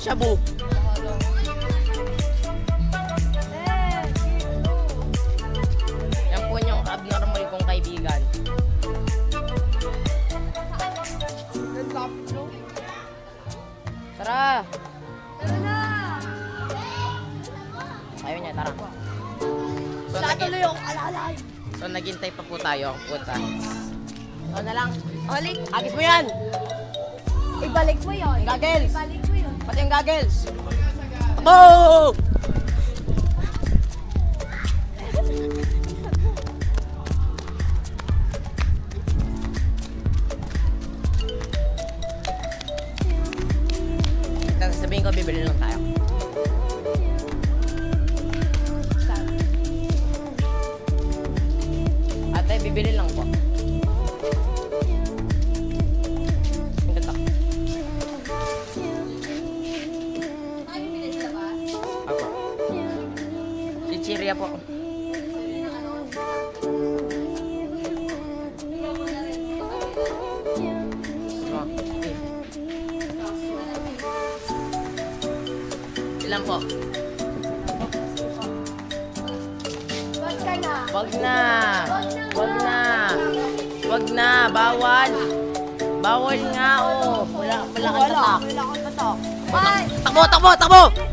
Shabu. Yan po yung abnormal kong kaibigan. Tara! Tara na! Ayaw niya, tara. So, Sa nag- tuloy yung alalay. so naghintay pa po tayo ang puta. So na lang. Balik. Agis mo yan! Ibalik mo yun. Goggles! Ibalik. Pati yung goggles! Abo! Wag na. Wag na. Wag na. Wag na. Bawal. Bawal nga, oh. Wala, wala kang tatak. Wala akong tatak. Takbo, takbo, takbo!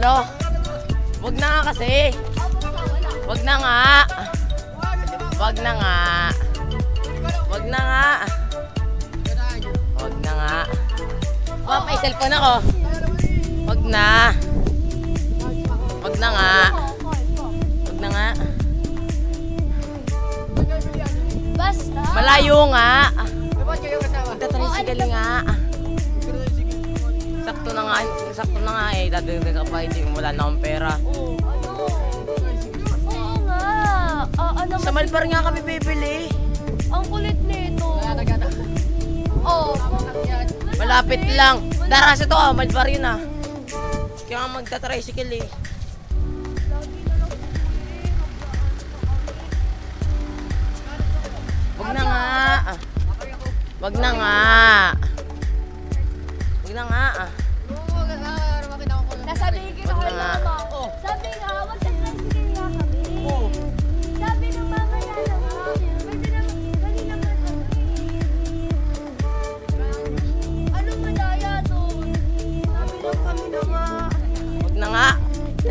Ano? Wag na nga kasi. Wag na nga. Wag na nga. Wag na nga. Wag na nga. Oh, may cellphone ako. Wag na. Wag na nga. Wag na nga. Basta. Malayo nga. Dapat kayo kasama. Tatricycle nga. Sakto na nga. Sakto na nga eh. Dadagdag ka pa. Hindi wala na akong pera. Oo, ano? Oo nga. Ah, ano Sa Malbar nga kami bibili. Ang kulit nito. Nagana. Oh. Malapit lang. Daras ito ah. Malbar yun ah. Kaya nga magta-tricycle eh. Wag na nga. Wag na nga.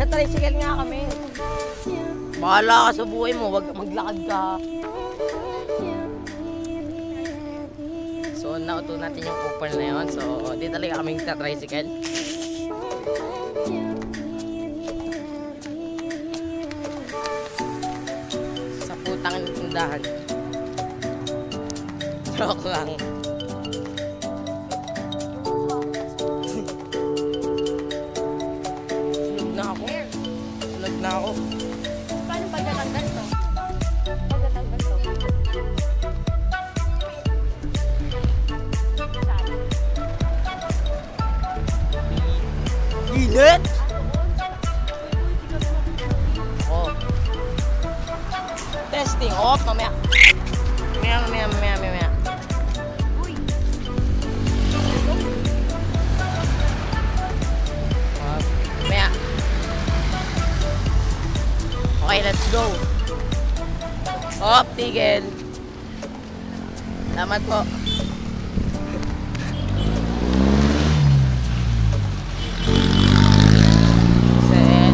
Na-tricycle nga kami. Bahala ka sa buhay mo. Wag maglakad ka. So, nauto natin yung coupon na yun. So, di talaga kami tricycle. Sa putang tindahan. Joke lang. Ako. Paano pagkatanggal to? Pagkatanggal to. Init! Oh. Testing. Off. Mamaya, go. Off, tigil. Salamat po.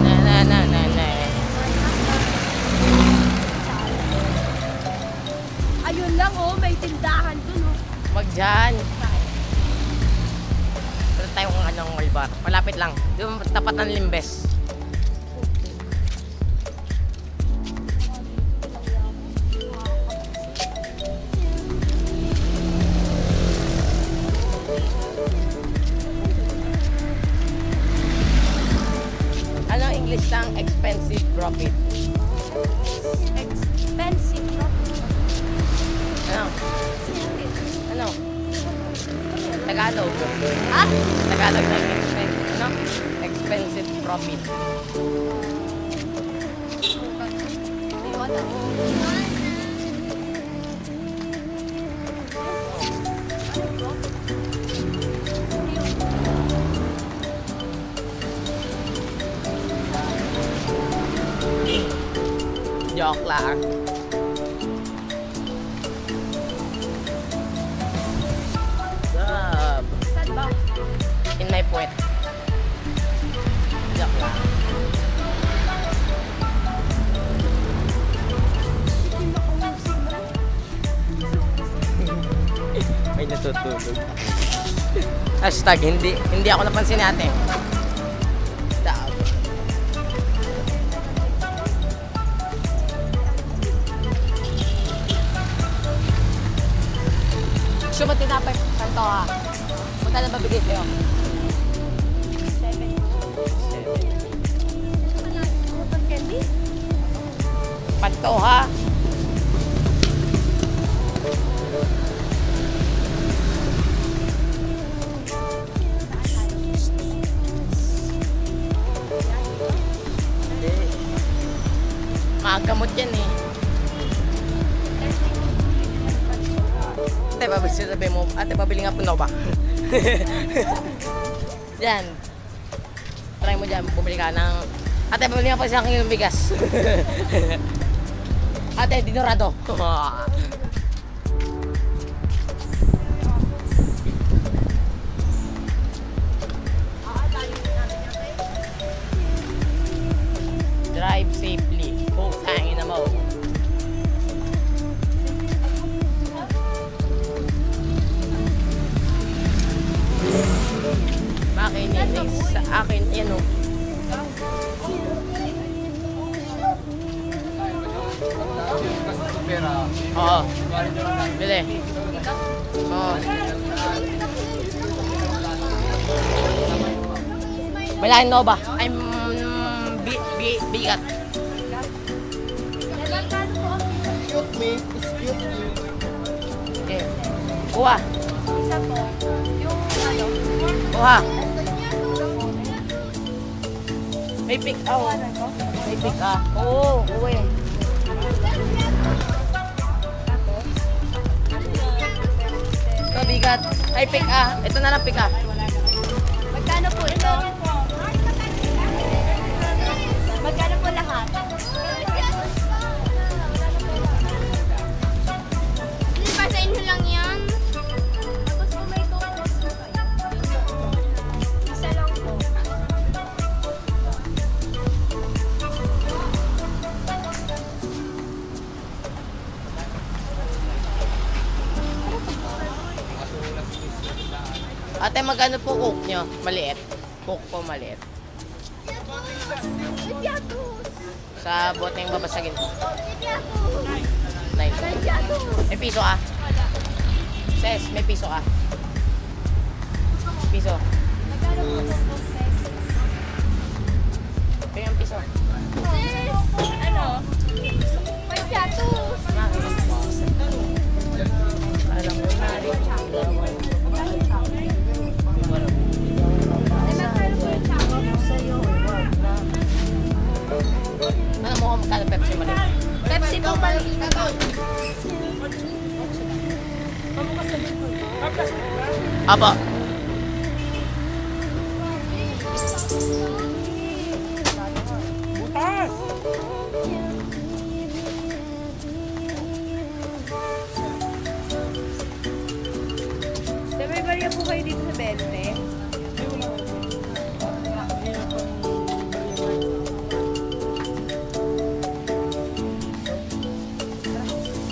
na na na na na. ayun lang oh, may tindahan dun oh. Wag dyan. Wala tayong anong mall bar. Malapit lang. Yung tapat ng limbes. Joke lang. Sab. In my puwet. Joke lang. May natutulog. Hashtag, hindi, hindi ako napansin natin. Gusto mo tinapay? Kanto ha. Magkano ba bigay sa'yo? Seven. Cotton candy? Panto ha. Magamot yan eh. Ate, sabi mo, ate, babili nga puno ba? Yan. Try mo dyan, bumili ka ng... Ate, babili nga pa isang kilong bigas. ate, dinorado. Drive safely. Putangin na mo. Makinig sa akin, yan o. Oo. Bili. Oo. Malaking Nova. I'm bi, bi, bigat. Excuse me, excuse me. Okay. Kuha. Isa po. Yung ano? Kuha. May pick. Oh. May pick ah. Oo, uwi. Ito, bigat. Ay, pick ah. Ito na lang pick ah. Ate, magkano po cook nyo? Maliit. Cook po maliit. Sa bote yung babasagin ko. Mediatos! May piso ka? Ses, may piso ka? Piso. Magkano po Apo. Barya po kayo dito sa 20.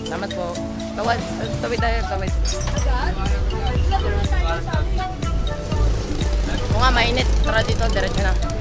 Salamat po. Tawad. Tawid tayo. Tawid. Nga, mainit. Tara dito. Diretso na.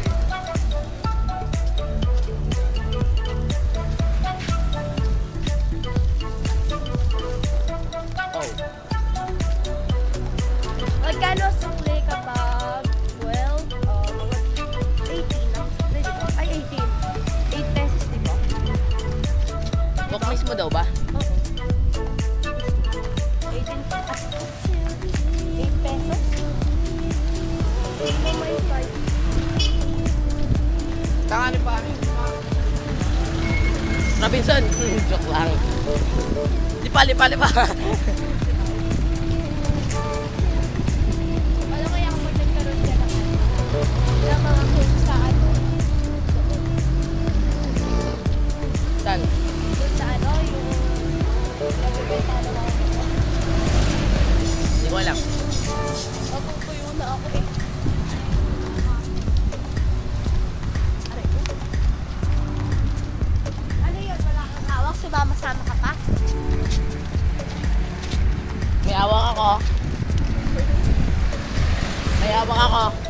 Robinson. Joke lang. Lipa, lipa, lipa. Ano kaya kung nagkaroon ka ano? Ng mga coach sa ano? Saan? Doon sa ano, yung... Na ako. Hindi ko alam. Mapupuyo na ako eh. May awak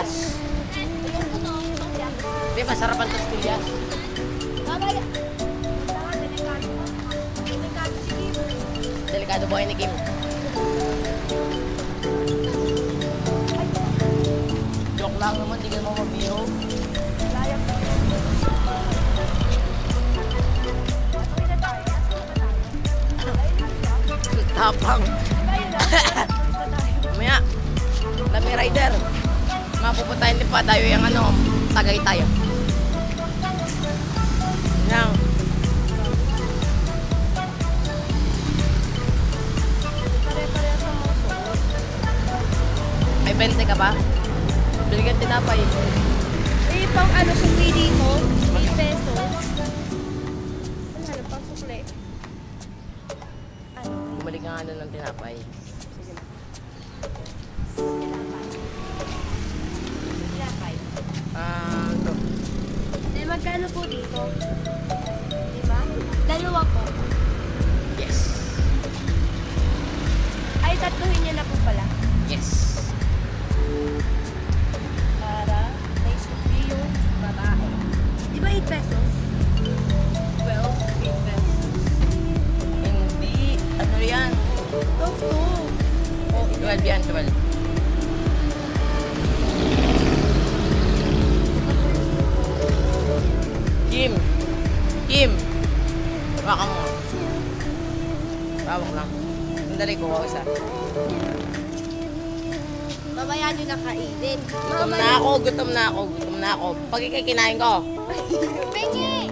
Pastillas. Di masarap ang. Babaya. Tama, delikado buhay ni Kim. Joke lang naman, di ka mo mabiyo. Layang mo. Okay na tayo. Nasaan na tayo? Ayun lang ba? Tapang. Mamaya, Lami Rider. Mapupuntahin din pa tayo yung ano, tagay tayo. Yan. May 20 ka ba? Bili ka tinapay. Eh, pang ano, sukli dito, 8 pesos. Ano, ano, pang sukli? Ano? Bumalik nga doon ng tinapay. Ah, ito. Eh, magkano po dito? Diba? Dalawa po. Yes. Ay, tatluhin niyo na po pala. Yes. Para may sukli yung babae. Di ba 8 pesos? Gutom na ako, gutom na ako. Pag ikay kinain ko. Pengi!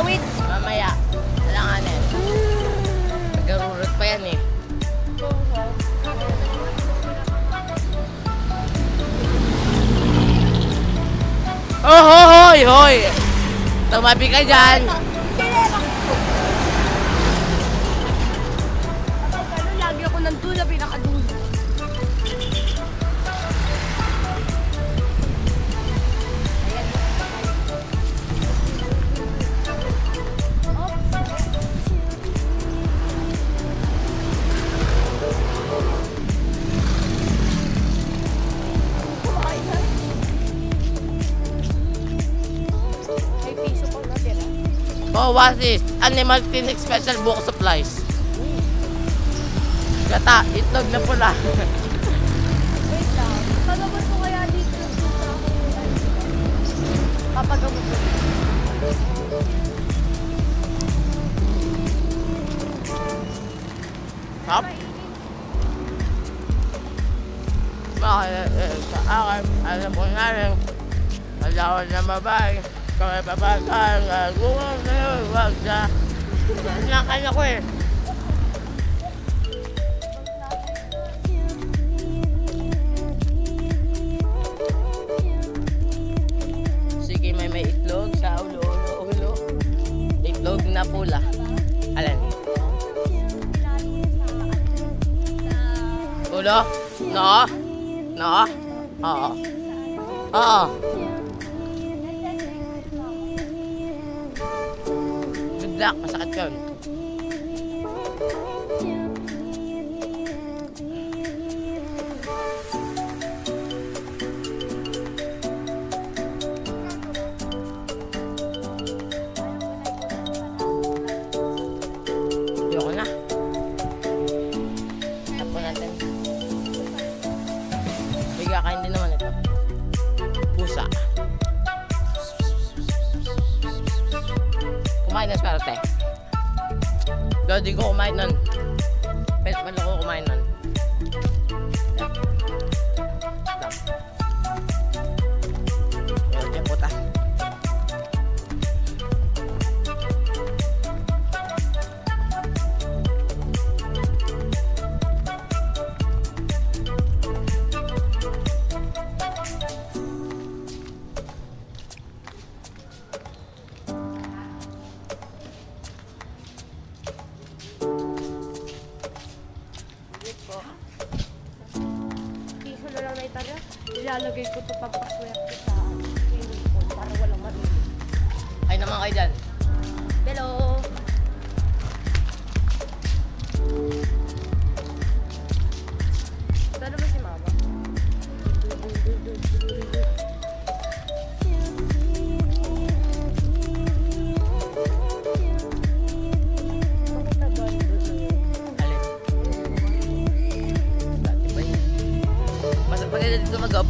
Pwede hoy! Tumabi ka dyan. Oh, what is Animal Clinic Special Book Supplies. Gata, itlog na pula. Wait lang. Pagabot ko kaya dito ako. Papagabot ko. Hap? Bakit eh, sa akin, alam ko na rin, alawan na babae, kaya papagkaan, gagawin kayo, wag na. Nakan ako eh. Sige, may may itlog sa ulo, ulo. Itlog na pula. Alam. Ulo? No? No? Oo. Oo. Black, masakit yun.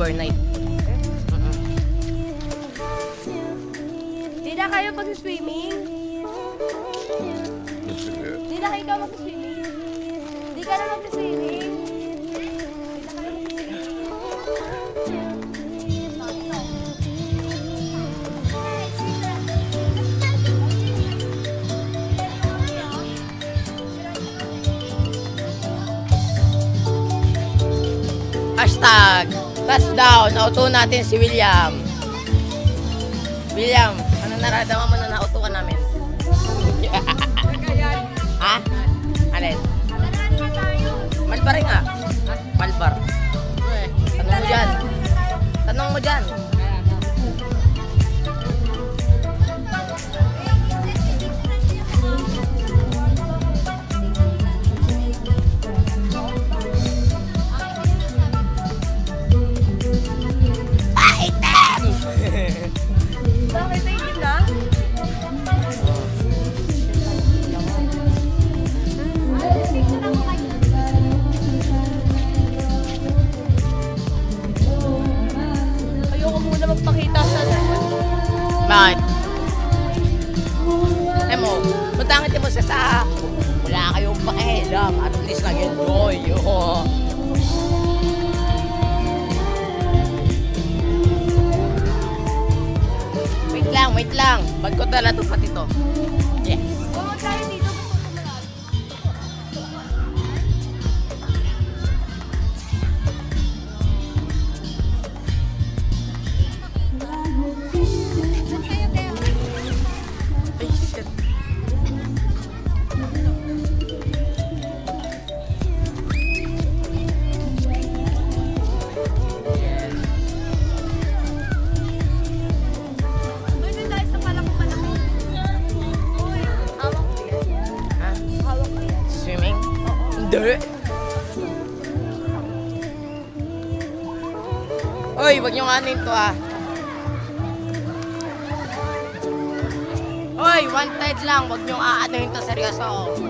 overnight. Hindi na kayo pag-swimming? Sige. Hindi na kayo mag-swimming? Hindi ka na mag-swimming? hashtag Touch down. Nauto natin si William. William, ano nararamdaman mo na nauto ka namin? ha? Alin? Malbar nga. Malbar. Tanong mo dyan. Tanong mo dyan. Dame huwag niyong aanohin ah, to seryoso.